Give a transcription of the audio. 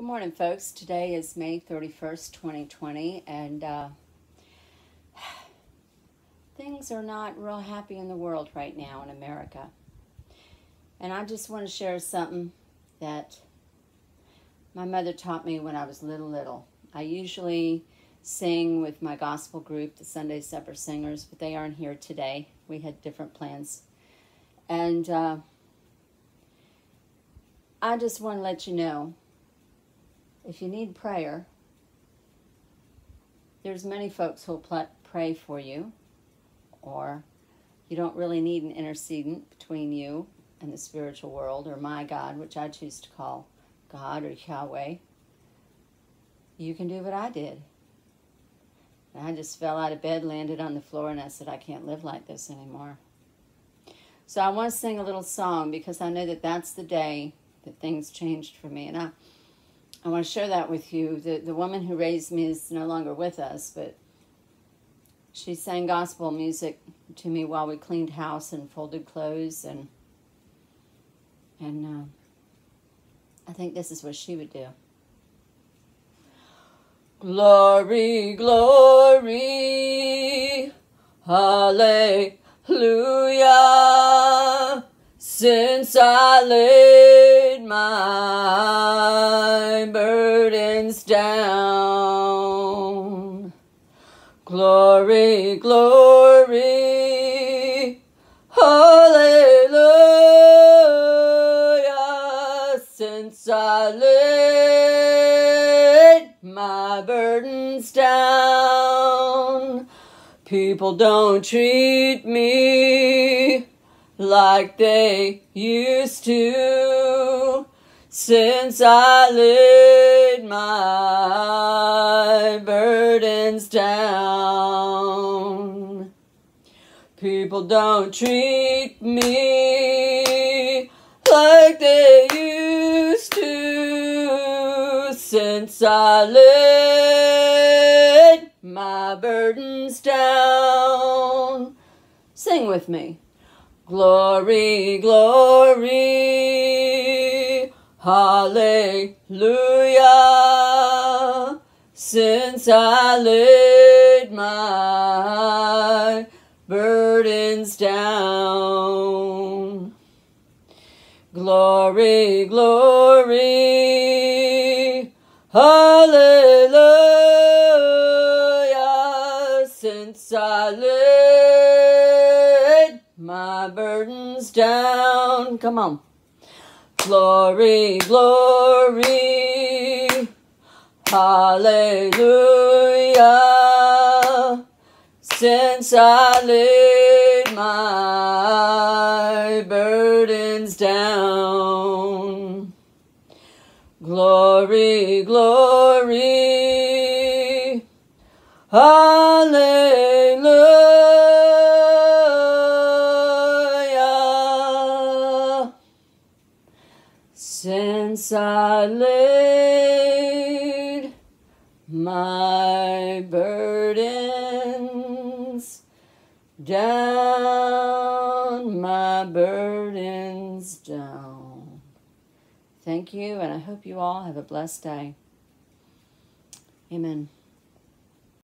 Good morning, folks. Today is May 31st, 2020, and uh, things are not real happy in the world right now in America. And I just want to share something that my mother taught me when I was little, little. I usually sing with my gospel group, the Sunday Supper Singers, but they aren't here today. We had different plans. And uh, I just want to let you know if you need prayer, there's many folks who'll pray for you, or you don't really need an intercedent between you and the spiritual world, or my God, which I choose to call God or Yahweh. You can do what I did. And I just fell out of bed, landed on the floor, and I said, I can't live like this anymore. So I want to sing a little song because I know that that's the day that things changed for me. And I, I want to share that with you. The, the woman who raised me is no longer with us, but she sang gospel music to me while we cleaned house and folded clothes. And, and uh, I think this is what she would do. Glory, glory, hallelujah. Since I laid my glory, glory, hallelujah. Since I laid my burdens down, people don't treat me like they used to since I laid my People don't treat me like they used to since I laid my burdens down. Sing with me. Glory, glory, hallelujah. Since I laid my burdens down. Glory, glory, hallelujah. Since I laid my burdens down. Come on. Glory, glory, hallelujah. Since I laid my burdens down. Glory, glory, hallelujah. Since I laid my burdens down, my burdens down. Thank you, and I hope you all have a blessed day. Amen.